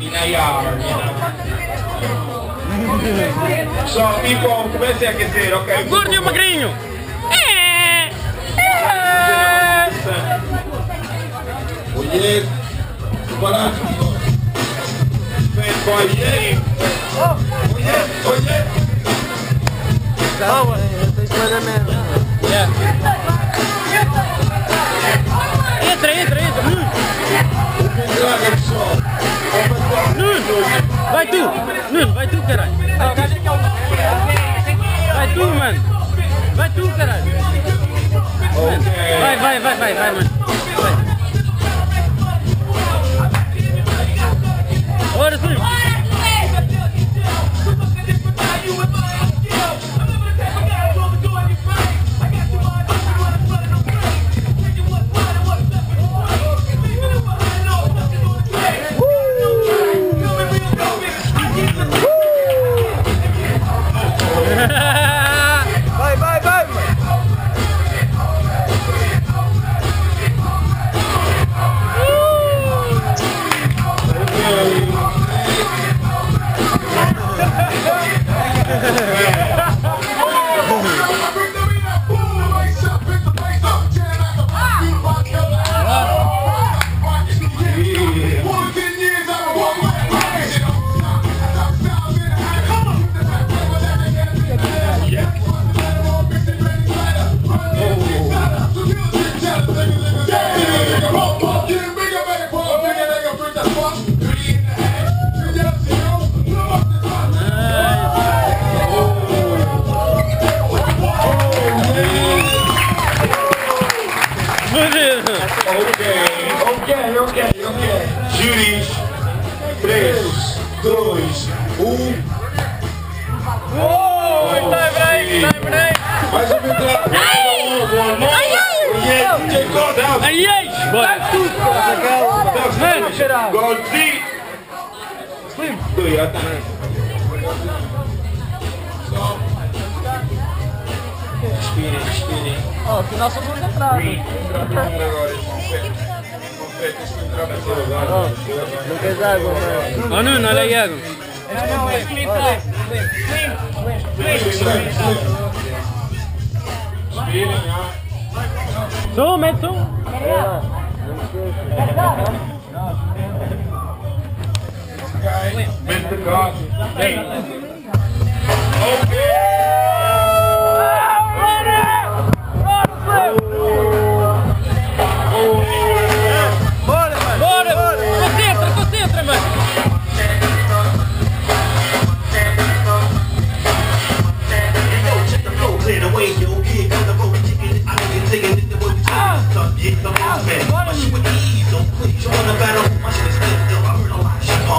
in a yard, you know. So people, comecem a aquecer, ok? Gordo e o magrinho! Oye, para. Oye, oye, oye. Calma, eu tô esperando mesmo. Tu! Nuno, vai tu, caralho! Vai tu, mano! Vai tu, caralho! Vai, vai, vai, vai, mano! 3, 2, 1. Oh, time break, time break! Mais um entrada. Ai, ai, go down. Ai, ai! Bora! Mano, Go three. Dois, já tá. Respirem, respirem. Ó, que nós somos entrados. Agora, irmão. Confete, isso entrar no seu lugar. Não quer água, mano. oh Nuno, olha aí, Iago! Respirem, já.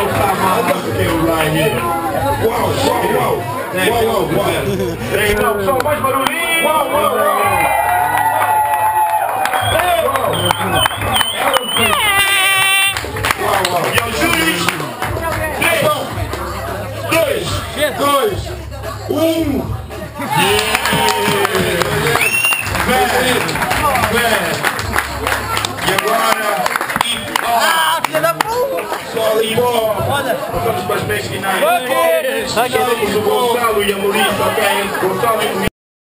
Right here. Wow, wow, wow. Wow, wow, wow. Então, só mais barulhinho. Uau, uau, uau. Uau, uau. E aos júris, três, dois, dois, um. Yeah! Bad. E agora, Vamos para as finais. Ok. Somos o Gonçalo e a ok? Gonçalo e Maurício.